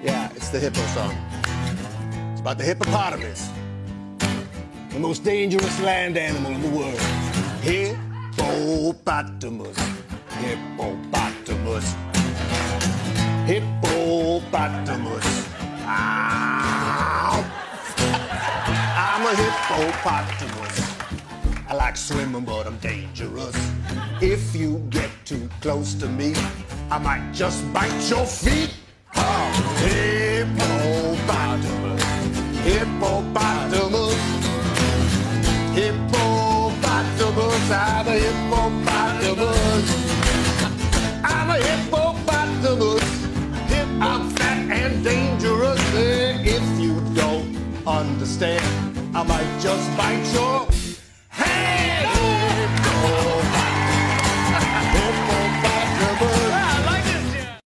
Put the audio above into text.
Yeah, it's the hippo song. It's about the hippopotamus, the most dangerous land animal in the world. Hippopotamus, hippopotamus, hippopotamus. I'm a hippopotamus. I like swimming, but I'm dangerous. If you get too close to me, I might just bite your feet. Hippopotamus, hippopotamus. I'm a hippopotamus. I'm a hippopotamus. Hip, I'm fat and dangerous. If you don't understand, I might just bite your